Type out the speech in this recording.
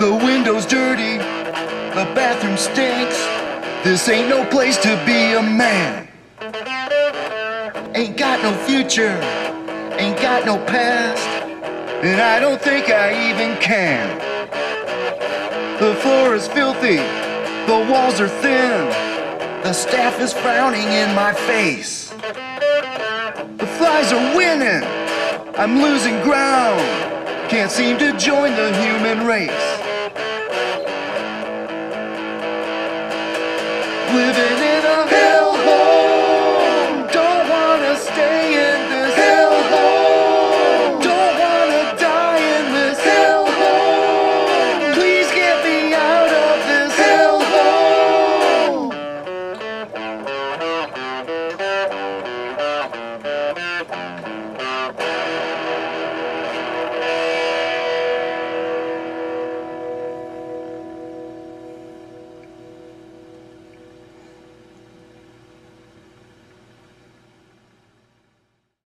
The window's dirty, the bathroom stinks. This ain't no place to be a man. Ain't got no future, ain't got no past, and I don't think I even can. The floor is filthy, the walls are thin, the staff is frowning in my face. The flies are winning, I'm losing ground, can't seem to join the human race.